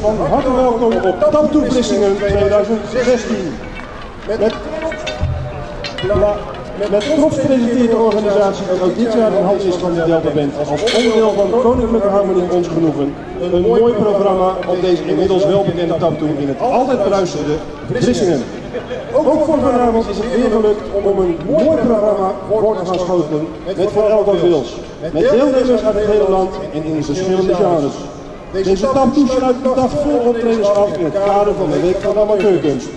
van harte welkom op Taptoe-Vlissingen 2016. Met, la, met trots presenteert de organisatie dat ook dit jaar een hand is van de Delta Band als onderdeel van Koninklijke Harmonie Ons Genoegen. Een mooi programma op deze inmiddels welbekende taptoe in het altijd bruisende Vlissingen. Ook voor vanavond is het weer gelukt om een mooi programma voor te gaan schotelen met voor elk wat wils. Met deelnemers uit het hele land en in verschillende genres. Deze taptoe sluit de dag vol optredens af in het kader van de Week van de Amateurkunst.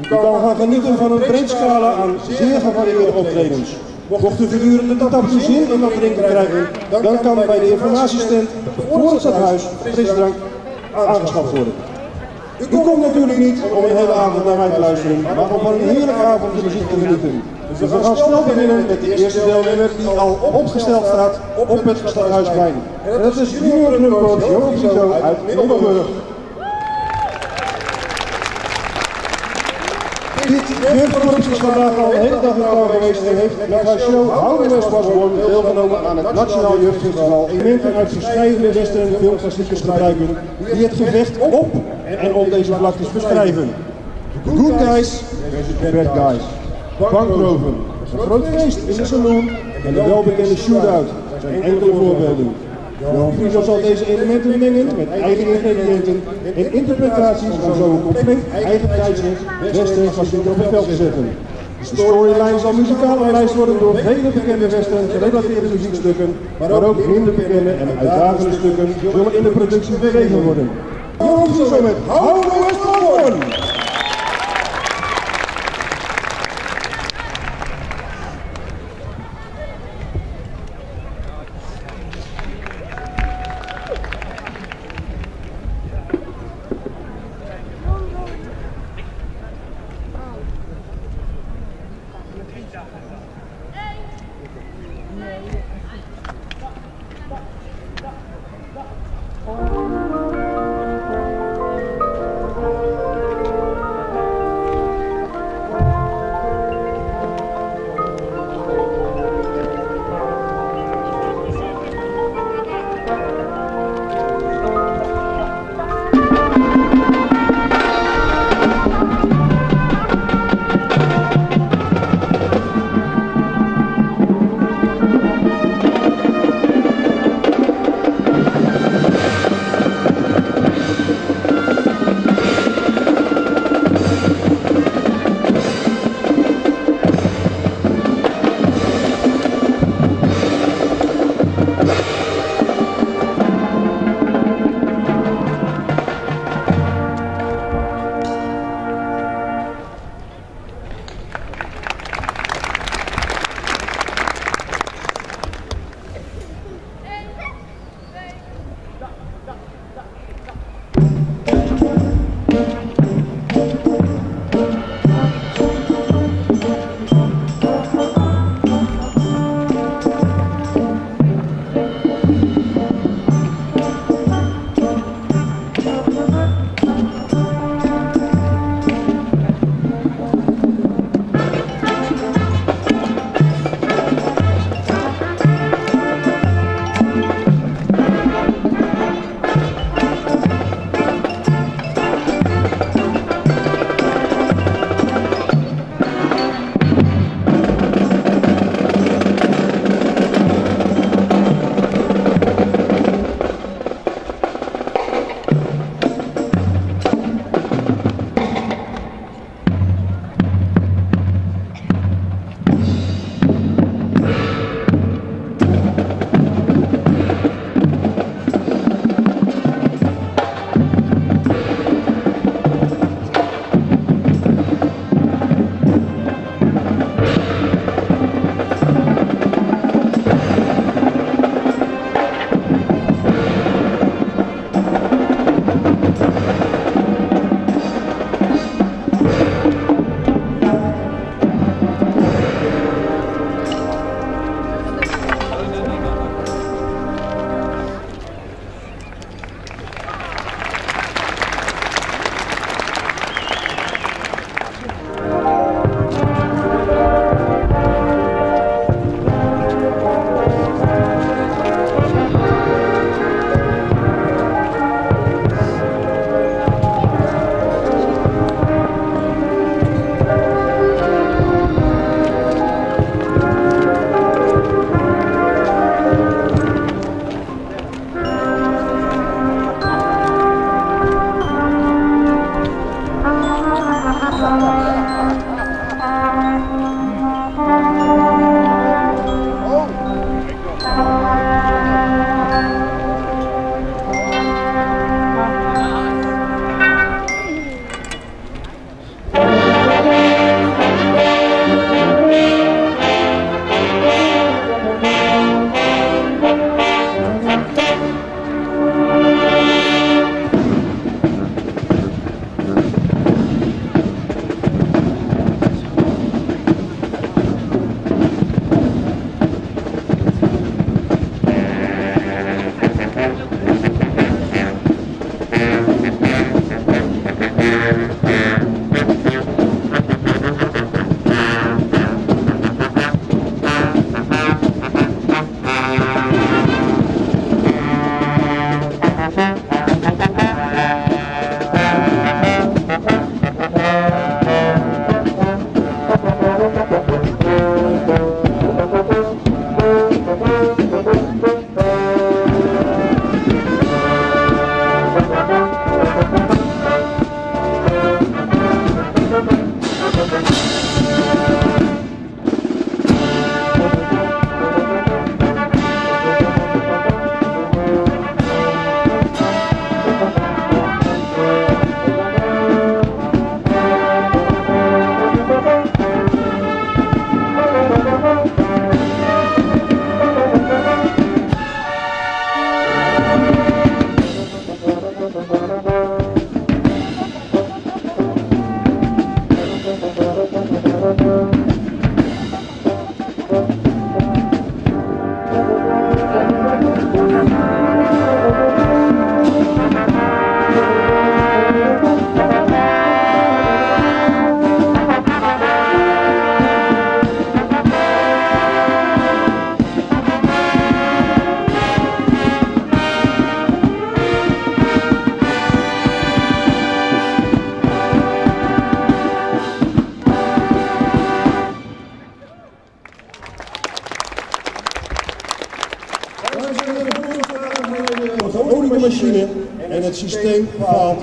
U kan gaan genieten van een breed scala aan zeer gevarieerde optredens. Mocht u gedurende de taptoe zin in wat drinken krijgen, dan kan bij de informatiestand voor het stadhuis frisdrank aangeschaft worden. U komt natuurlijk niet om een hele avond naar mij te luisteren, maar om een heerlijke avond de muziek te genieten. Dus we gaan snel beginnen met de eerste deelnemer die al opgesteld staat op het Stadhuisplein. En dat is junior nummer Piso uit Middelburg. Dit jeugdkorps is vandaag al de hele dag in touw geweest en heeft met haar show How the West deelgenomen aan het Nationaal Jeugdfestival. Elementen uit verschillende western filmklassiekers gebruiken die het gevecht op en op deze vlaktes beschrijven. Good Guys versus Bad Guys. Bankroven, een groot feest in de saloon en de welbekende shootout zijn enkele voorbeelden. Johan Frieso zal deze elementen mengen met eigen ingrediënten en interpretaties om zo een compleet eigen tijdschrift western klassiek op het veld te zetten. De storyline zal muzikaal omlijst worden door vele bekende western gerelateerde muziekstukken, maar ook minder bekende en uitdagende stukken zullen in de productie verweven worden. Johan Frieso met How the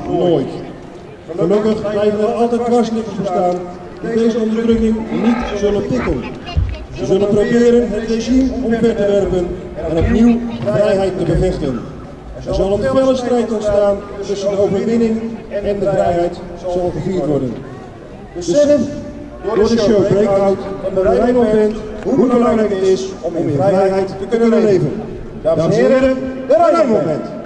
nooit. Gelukkig blijven er altijd dwarsliggers bestaan die deze onderdrukking niet zullen pikken. Ze zullen proberen het regime omver te werpen en opnieuw vrijheid te bevechten. Er zal een felle strijd ontstaan tussen de overwinning en de vrijheid zal gevierd worden. Besef door de show Breakout van de Band hoe belangrijk het is om in vrijheid te kunnen leven. Dames en heren, de Band.